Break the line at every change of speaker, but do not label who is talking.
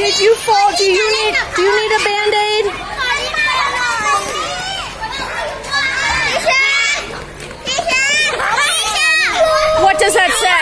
Did you fall? Do you need do you need a band-aid? What does that say?